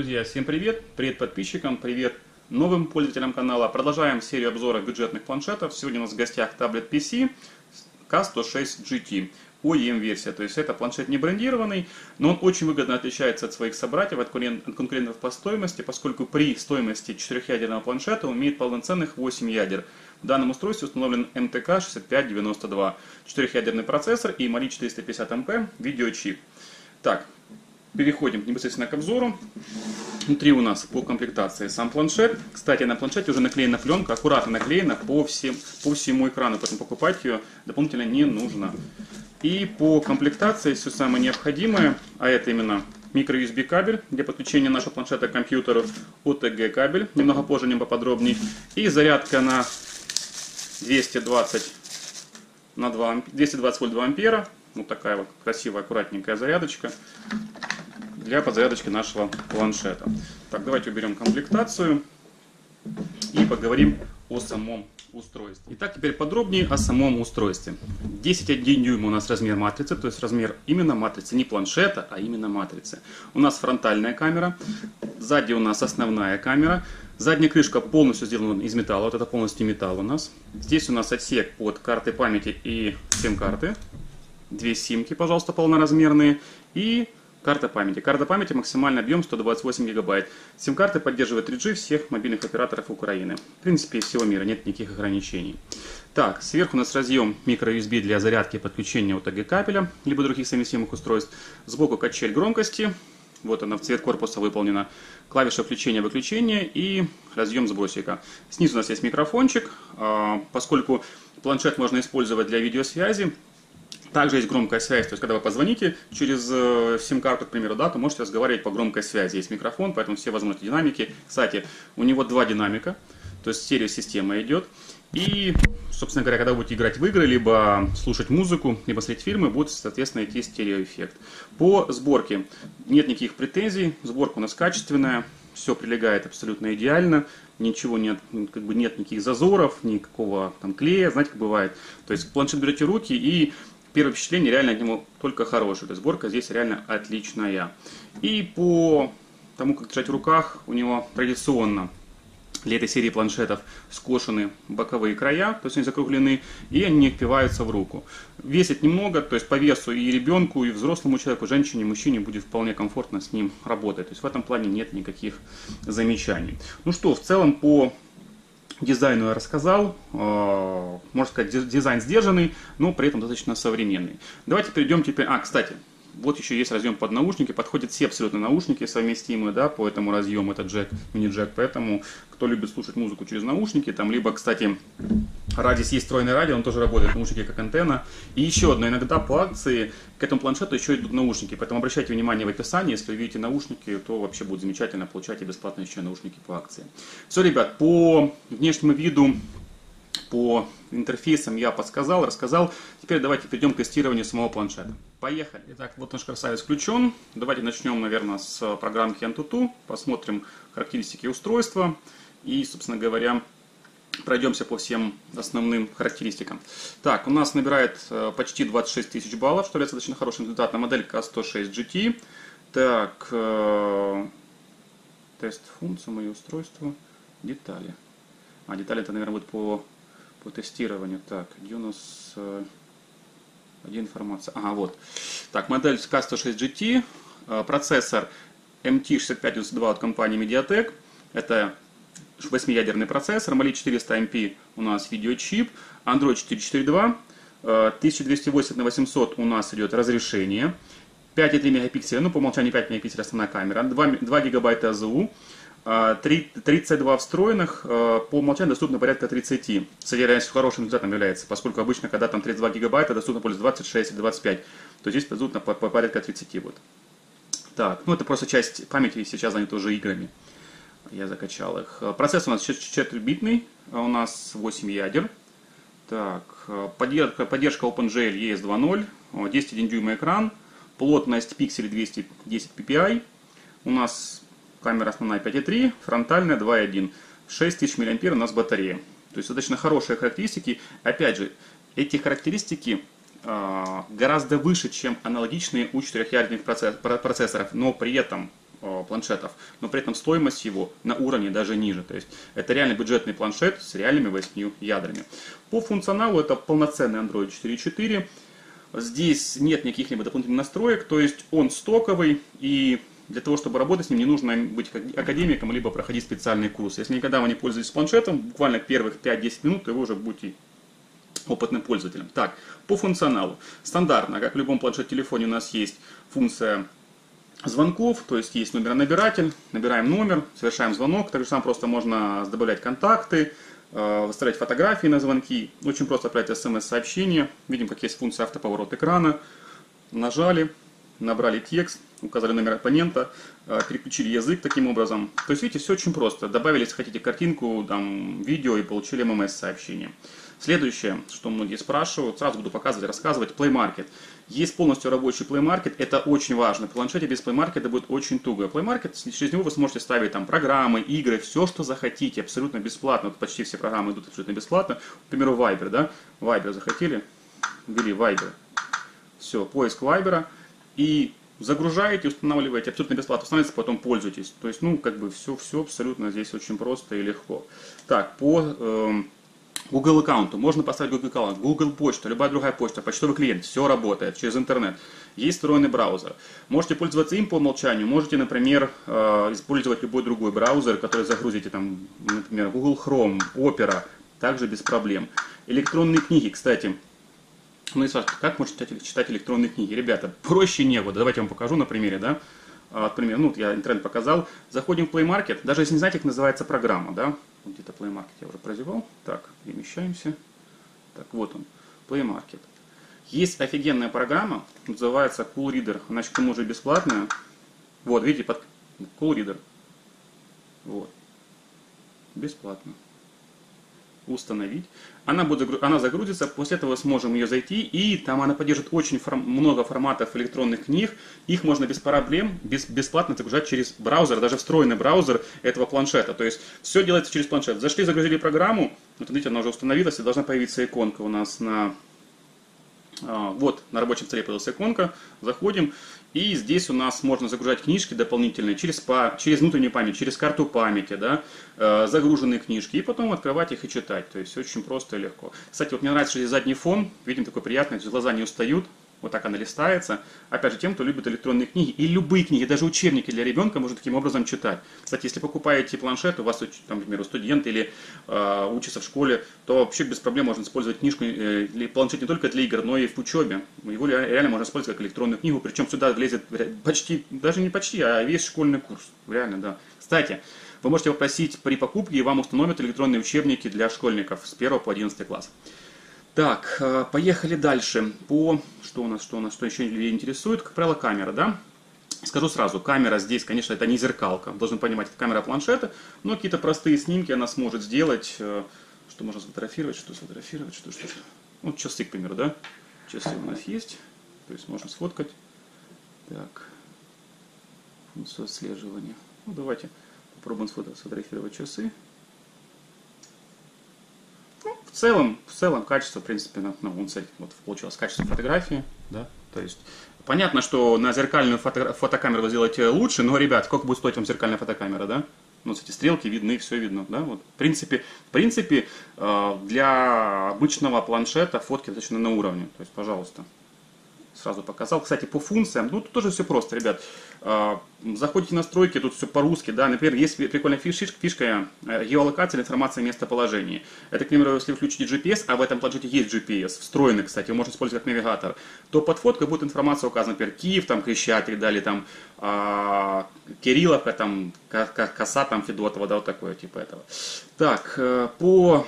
Друзья, всем привет! Привет подписчикам, привет новым пользователям канала. Продолжаем серию обзоров бюджетных планшетов. Сегодня у нас в гостях таблет PC K106 GT. OEM-версия, то есть это планшет не брендированный, но он очень выгодно отличается от своих собратьев, от конкурентов по стоимости, поскольку при стоимости четырехъядерного планшета он имеет полноценных 8 ядер. В данном устройстве установлен MTK6592, четырехъядерный процессор и Mali 450MP видеочип. Так, переходим непосредственно к обзору. Внутри у нас по комплектации сам планшет. Кстати, на планшете уже наклеена пленка, аккуратно наклеена по, всем, по всему экрану, поэтому покупать ее дополнительно не нужно. И по комплектации все самое необходимое, а это именно микро-USB кабель для подключения нашего планшета к компьютеру, OTG кабель, немного позже, немного поподробнее, и зарядка на 220 на 2, 220 вольт 2 ампера, вот такая вот красивая, аккуратненькая зарядочка для подзарядочки нашего планшета. Так, давайте уберем комплектацию и поговорим о самом устройстве. Итак, теперь подробнее о самом устройстве. 10,1 дюйма у нас размер матрицы, то есть размер именно матрицы, не планшета, а именно матрицы. У нас фронтальная камера, сзади у нас основная камера. Задняя крышка полностью сделана из металла, вот это полностью металл у нас. Здесь у нас отсек под карты памяти и сим-карты. Две симки, пожалуйста, полноразмерные. И Карта памяти. Карта памяти максимальный объем 128 гигабайт. Сим-карты поддерживают 3G всех мобильных операторов Украины. В принципе, всего мира нет никаких ограничений. Так, сверху у нас разъем microUSB для зарядки и подключения OTG кабеля, либо других совместимых устройств. Сбоку качель громкости. Вот она в цвет корпуса выполнена. Клавиша включения-выключения и разъем сбросика. Снизу у нас есть микрофончик. А, поскольку планшет можно использовать для видеосвязи, также есть громкая связь, то есть когда вы позвоните через э, сим-карту, к примеру, да, то можете разговаривать по громкой связи. Есть микрофон, поэтому все возможные динамики. Кстати, у него два динамика, то есть стереосистема идет. И, собственно говоря, когда будете играть в игры, либо слушать музыку, либо смотреть фильмы, будет, соответственно, идти стереоэффект. По сборке нет никаких претензий, сборка у нас качественная, все прилегает абсолютно идеально, ничего нет, как бы нет никаких зазоров, никакого там клея, знаете, как бывает. То есть планшет берете руки и первое впечатление реально от него только хорошее. То есть сборка здесь реально отличная. И по тому, как держать в руках, у него традиционно для этой серии планшетов скошены боковые края, то есть они закруглены, и они не впиваются в руку. Весит немного, то есть по весу и ребенку, и взрослому человеку, женщине, мужчине будет вполне комфортно с ним работать. То есть в этом плане нет никаких замечаний. Ну что, в целом по Дизайну я рассказал, э, можно сказать, дизайн сдержанный, но при этом достаточно современный. Давайте перейдем теперь... А, кстати, вот еще есть разъем под наушники, подходят все абсолютно наушники совместимые, да, по этому разъему, это джек, мини-джек, поэтому кто любит слушать музыку через наушники, там либо, кстати, Радис есть встроенный радио, он тоже работает, наушники как антенна. И еще одно, иногда по акции к этому планшету еще идут наушники, поэтому обращайте внимание в описании, если вы видите наушники, то вообще будет замечательно, получайте бесплатно еще наушники по акции. Все, ребят, по внешнему виду по интерфейсам я подсказал, рассказал. Теперь давайте перейдем к тестированию самого планшета. Поехали. Итак, вот наш красавец включен. Давайте начнем, наверное, с программки Antutu. Посмотрим характеристики устройства. И, собственно говоря, пройдемся по всем основным характеристикам. Так, у нас набирает э, почти 26 тысяч баллов, что является достаточно хорошим результатом. Модель K106 GT. Так, э, тест функции, мои устройства, детали. А, детали это, наверное, будет по по тестированию. Так, где у нас э, где информация? Ага, вот. Так, модель K106 GT, э, процессор MT6592 от компании Mediatek. Это 8-ядерный процессор, Mali 400 MP у нас видеочип, Android 442, 1280 на 800 у нас идет разрешение, 5,3 мегапикселя, ну по умолчанию 5 мегапикселей основная камера, 2, 2 гигабайта АЗУ, 32 встроенных, а, по умолчанию доступно порядка 30. Кстати, реально хорошим результатом является, поскольку обычно, когда там 32 гигабайта, доступно пользоваться 26 или 25, то здесь доступно по, по порядка 30 будет. Так, ну это просто часть памяти сейчас занята уже играми. Я закачал их. Процесс у нас 4-битный, а у нас 8 ядер. Так, поддержка, поддержка OpenGL ES 2.0, 10,1 дюйма экран, плотность пикселей 210 ppi. У нас камера основная 5.3, фронтальная 2.1. 6000 мА у нас батарея. То есть достаточно хорошие характеристики. Опять же, эти характеристики э, гораздо выше, чем аналогичные у четырехъядерных процессоров, но при этом э, планшетов, но при этом стоимость его на уровне даже ниже. То есть это реально бюджетный планшет с реальными 8 ядрами. По функционалу это полноценный Android 4.4. Здесь нет никаких либо дополнительных настроек, то есть он стоковый и для того, чтобы работать с ним, не нужно быть академиком, либо проходить специальный курс. Если никогда вы не пользуетесь планшетом, буквально первых 5-10 минут, то вы уже будете опытным пользователем. Так, по функционалу. Стандартно, как в любом планшет-телефоне у нас есть функция звонков, то есть есть номер-набиратель, набираем номер, совершаем звонок, также сам просто можно добавлять контакты, э, выставлять фотографии на звонки, очень просто отправить смс-сообщение, видим, как есть функция автоповорот экрана, нажали, набрали текст, указали номер оппонента, э, переключили язык таким образом. То есть, видите, все очень просто. Добавили, если хотите, картинку, там, видео и получили ММС-сообщение. Следующее, что многие спрашивают, сразу буду показывать, рассказывать, Play Market. Есть полностью рабочий Play Market, это очень важно. Планшете без Play Market будет очень туго. Play Market, через него вы сможете ставить там программы, игры, все, что захотите, абсолютно бесплатно. Вот почти все программы идут абсолютно бесплатно. К примеру, Viber, да? Viber захотели, ввели Viber. Все, поиск Viber. И загружаете, устанавливаете абсолютно бесплатно, устанавливаете, потом пользуйтесь. То есть, ну, как бы все, все абсолютно здесь очень просто и легко. Так, по э, Google аккаунту можно поставить Google аккаунт, Google почта, любая другая почта, почтовый клиент, все работает через интернет. Есть встроенный браузер. Можете пользоваться им по умолчанию, можете, например, э, использовать любой другой браузер, который загрузите, там, например, Google Chrome, Opera, также без проблем. Электронные книги, кстати, ну и спрашивают, как можно читать, читать электронные книги? Ребята, проще некуда. Давайте я вам покажу на примере, да. Например, ну, я интернет показал. Заходим в Play Market, даже если не знаете, как называется программа, да. Вот где-то Play Market я уже прозевал. Так, перемещаемся. Так, вот он, Play Market. Есть офигенная программа, называется Cool Reader. Она к тому же бесплатная. Вот, видите, под Cool Reader. Вот. Бесплатно установить. Она, будет, она загрузится, после этого сможем ее зайти, и там она поддержит очень форм, много форматов электронных книг. Их можно без проблем, без, бесплатно загружать через браузер, даже встроенный браузер этого планшета. То есть все делается через планшет. Зашли, загрузили программу, вот видите, она уже установилась, и должна появиться иконка у нас на вот на рабочем столе появилась иконка, заходим, и здесь у нас можно загружать книжки дополнительные через, через внутреннюю память, через карту памяти, да, э, загруженные книжки, и потом открывать их и читать. То есть очень просто и легко. Кстати, вот мне нравится, что здесь задний фон, видим, такой приятный, глаза не устают, вот так она листается. Опять же, тем, кто любит электронные книги и любые книги, даже учебники для ребенка можно таким образом читать. Кстати, если покупаете планшет, у вас, там, например, студент или э, учится в школе, то вообще без проблем можно использовать книжку, э, планшет не только для игр, но и в учебе. Его реально можно использовать как электронную книгу, причем сюда влезет почти, даже не почти, а весь школьный курс. Реально, да. Кстати, вы можете попросить при покупке, и вам установят электронные учебники для школьников с 1 по 11 класс. Так, э, поехали дальше. По что у нас, что у нас, что еще людей интересует, как правило, камера, да? Скажу сразу, камера здесь, конечно, это не зеркалка. Должен понимать, это камера планшета, но какие-то простые снимки она сможет сделать. Э, что можно сфотографировать, что сфотографировать, что, что. Ну, часы, к примеру, да? Часы у нас есть, то есть можно сфоткать. Так, функцию отслеживания. Ну, давайте попробуем сфотографировать часы в целом, в целом качество, в принципе, ну, ну вот получилось качество фотографии, да, то есть понятно, что на зеркальную фото, фотокамеру вы сделаете лучше, но, ребят, сколько будет стоить вам зеркальная фотокамера, да? Ну, эти стрелки видны, все видно, да, вот. В принципе, в принципе, э, для обычного планшета фотки достаточно на уровне, то есть, пожалуйста сразу показал. Кстати, по функциям, ну тут тоже все просто, ребят. А, заходите в настройки, тут все по-русски, да, например, есть прикольная фишка, фишка э, геолокация информация о местоположении. Это, к примеру, если вы включите GPS, а в этом планшете есть GPS, встроенный, кстати, его можно использовать как навигатор, то под фоткой будет информация указана, например, Киев, там, Крещатик, далее, там, а, Кирилловка, там, Коса, там, Федотова, да, вот такое, типа этого. Так, э, по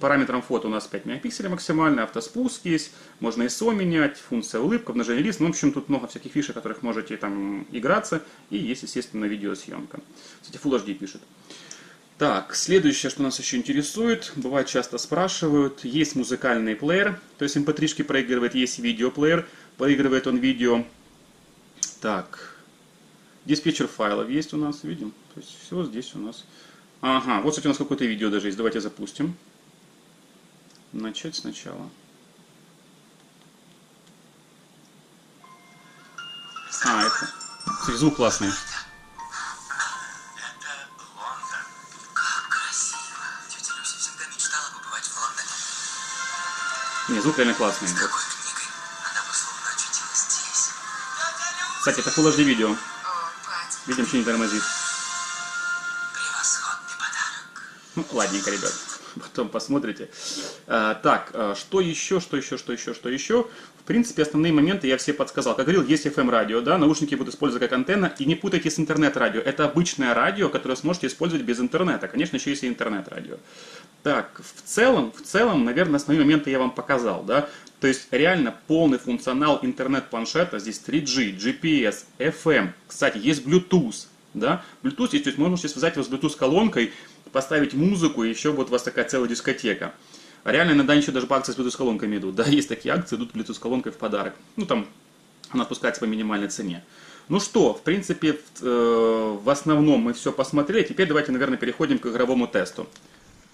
Параметром фото у нас 5 мегапикселей максимально, автоспуск есть, можно ISO менять, функция улыбка, обнажение лист. Ну, в общем, тут много всяких фишек, которых можете там играться. И есть, естественно, видеосъемка. Кстати, Full HD пишет. Так, следующее, что нас еще интересует, бывает часто спрашивают, есть музыкальный плеер, то есть mp3-шки эм проигрывает, есть видеоплеер, проигрывает он видео. Так, диспетчер файлов есть у нас, видим, то есть все здесь у нас. Ага, вот, кстати, у нас какое-то видео даже есть, давайте запустим Начать сначала. А, это... Звук классный. Не, звук реально классный. Кстати, это Full HD видео. О, Видим, что не тормозит. Ну, ладненько, ребят. Потом посмотрите. А, так, а, что еще, что еще, что еще, что еще? В принципе, основные моменты я все подсказал. Как говорил, есть FM-радио, да, наушники будут использовать как антенна. И не путайте с интернет-радио. Это обычное радио, которое сможете использовать без интернета. Конечно, еще есть и интернет-радио. Так, в целом, в целом, наверное, основные моменты я вам показал, да. То есть реально полный функционал интернет-планшета. Здесь 3G, GPS, FM. Кстати, есть Bluetooth, да. Bluetooth есть, то есть можно связать его с Bluetooth-колонкой, поставить музыку, и еще вот у вас такая целая дискотека. А реально иногда еще даже по акции с Bluetooth-колонками идут. Да, есть такие акции, идут Bluetooth-колонкой в подарок. Ну, там она спускается по минимальной цене. Ну что, в принципе, в, э, в основном мы все посмотрели. Теперь давайте, наверное, переходим к игровому тесту.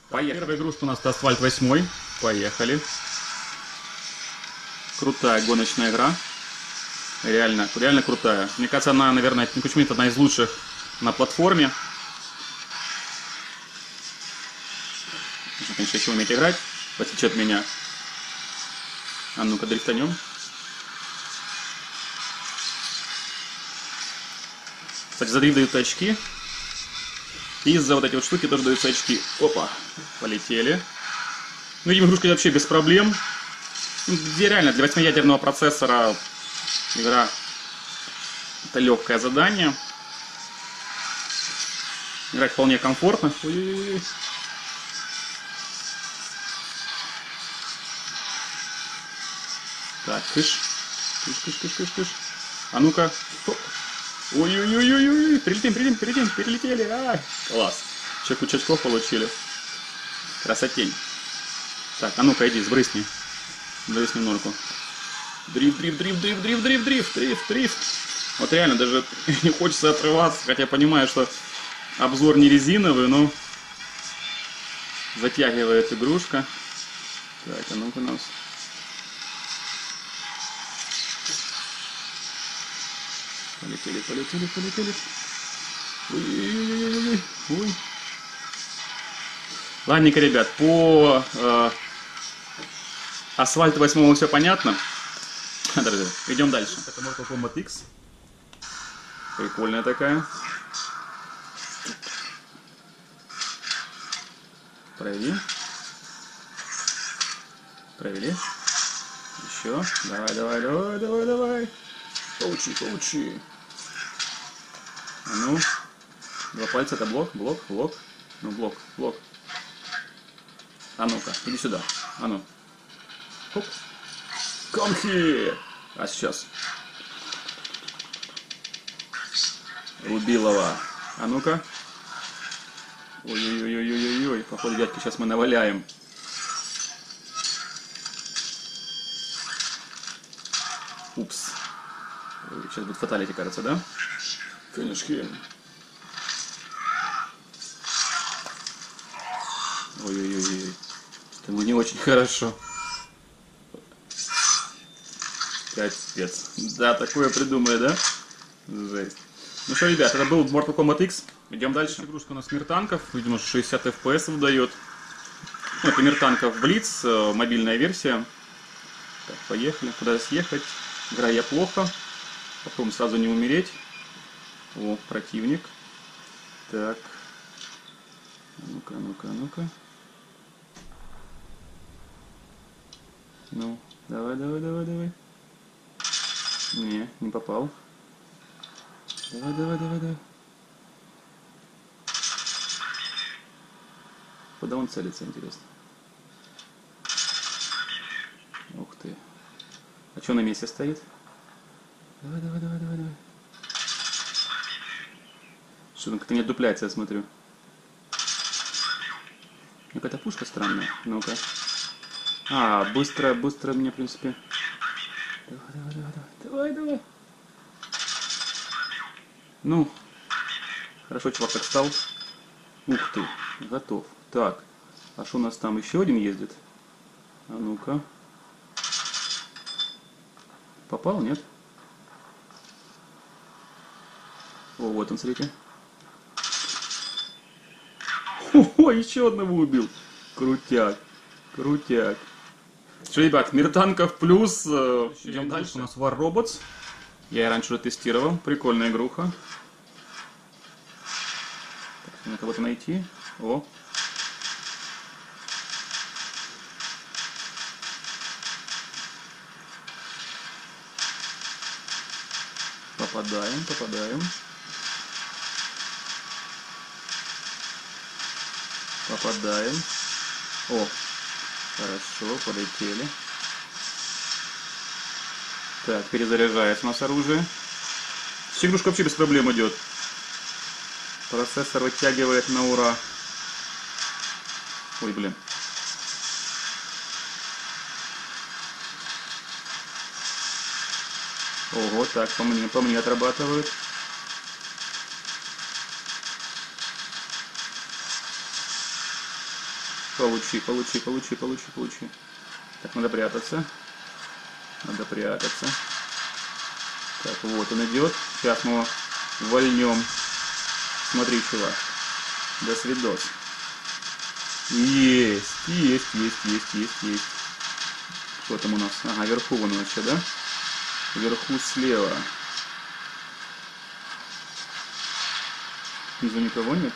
Поехали. Первая игрушка у нас это Асфальт 8. Поехали. Крутая гоночная игра. Реально, реально крутая. Мне кажется, она, наверное, ну, почему это одна из лучших на платформе. Конечно, еще уметь играть, от меня. А ну-ка, дрифтанем. Кстати, за дрифт дают очки. И за вот эти вот штуки тоже даются очки. Опа, полетели. Ну, видимо, игрушка вообще без проблем. Ну, Где реально для 8-ядерного процессора игра это легкое задание. Играть вполне комфортно. Ой-ой-ой. Так, кыш. Кыш, кыш, кыш, кыш, кыш. А ну-ка. Ой-ой-ой-ой-ой. Прилетим, прилетим, прилетим, перелетели. Ай, класс. Че куча очков получили. Красотень. Так, а ну-ка, иди, сбрызни. Сбрызни норку. Дрифт, дрифт, дрифт, дрифт, дрифт, дрифт, дрифт, дрифт, дрифт. Вот реально, даже не хочется отрываться, хотя понимаю, что обзор не резиновый, но затягивает игрушка. Так, а ну-ка нас. Полетели, полетели, полетели. Ой-ой-ой-ой-ой. Ой. Ладненько, ребят, по э, асфальту 8 все понятно. Друзья, идем дальше. Это Mortal Kombat X. Прикольная такая. Провели. Провели. Еще. Давай, давай, давай, давай, давай. Получи, получи. Ну. Два пальца это блок, блок, блок. Ну, блок, блок. А ну-ка, иди сюда. А ну. Хоп. Come here. А сейчас. Рубилова. А ну-ка. Ой-ой-ой-ой-ой-ой. Походу, дядьки, сейчас мы наваляем. Упс. Сейчас будет фаталити, кажется, да? Конечно. Ой-ой-ой. Ему не очень хорошо. Капец. Да, такое придумали, да? Жесть. Ну что, ребят, это был Mortal Kombat X. Идем дальше. Игрушка у нас мир танков. Видимо, 60 FPS выдает. Ну, это мир танков Blitz, э, мобильная версия. Так, поехали. Куда съехать? Играю я плохо. Попробуем сразу не умереть. О, противник. Так. Ну-ка, ну-ка, ну-ка. Ну, давай, давай, давай, давай. Не, не попал. Давай, давай, давай, давай. Куда он целится, интересно? Ух ты. А что на месте стоит? Давай, давай, давай, давай, давай. Что он как-то не отдупляется, я смотрю. Ну, какая-то пушка странная. Ну-ка. А, быстро, быстро мне, в принципе. Давай, давай, давай, давай. Давай, давай. Ну. Хорошо, чувак так стал. Ух ты, готов. Так. А что у нас там еще один ездит? А ну-ка. Попал, нет? О, вот он, смотрите. О, еще одного убил. Крутяк. Крутяк. Что, ребят, мир танков плюс. э, Идем дальше. У нас War Robots. Я ее раньше уже тестировал. Прикольная игруха. Так, надо кого-то найти. О. Попадаем, попадаем. Попадаем. О, хорошо, полетели. Так, перезаряжается у нас оружие. Игрушка вообще без проблем идет. Процессор вытягивает на ура. Ой, блин. Ого, так, по мне, по мне отрабатывают. Получи, получи, получи, получи, получи. Так, надо прятаться. Надо прятаться. Так, вот он идет. Сейчас мы его вольнем. Смотри, чувак. До свидос. Есть, есть, есть, есть, есть, есть. Что там у нас? Ага, вверху вон вообще, да? Вверху слева. Внизу никого нет?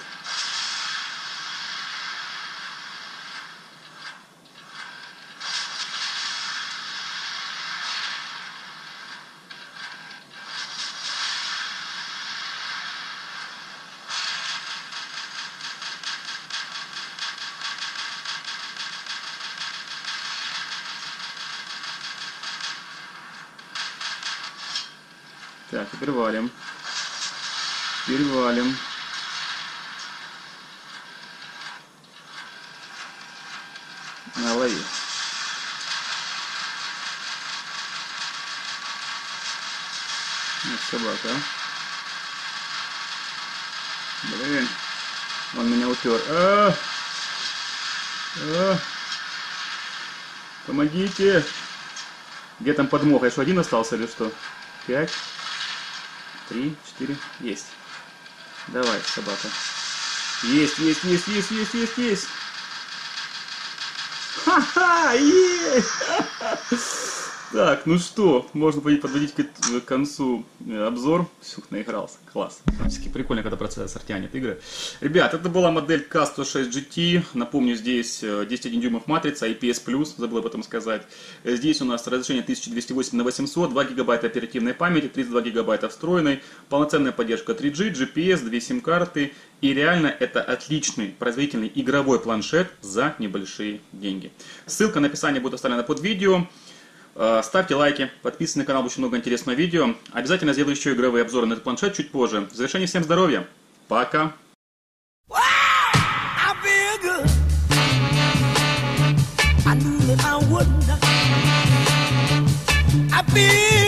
Так, теперь валим. Теперь валим. На, лови. Собака. Блин. Он меня упер. А! А! Помогите! Где там подмога? Еще один остался или что? Пять. Три, четыре. Есть. Давай, собака. Есть, есть, есть, есть, есть, есть, есть. Ха-ха, есть! Так, ну что, можно подводить к концу э, обзор. Фух, наигрался. Класс. Все-таки прикольно, когда процессор тянет игры. Ребят, это была модель K106 GT. Напомню, здесь э, 10,1 дюймов матрица, IPS+, забыл об этом сказать. Э, Здесь у нас разрешение 1280 на 800, 2 гигабайта оперативной памяти, 32 гигабайта встроенной, полноценная поддержка 3G, GPS, 2 сим-карты. И реально это отличный производительный игровой планшет за небольшие деньги. Ссылка на описание будет оставлена под видео. Э, Ставьте лайки, подписывайтесь на канал, очень много интересного видео. Обязательно сделаю еще игровые обзоры на этот планшет чуть позже. В завершение всем здоровья. Пока. I feel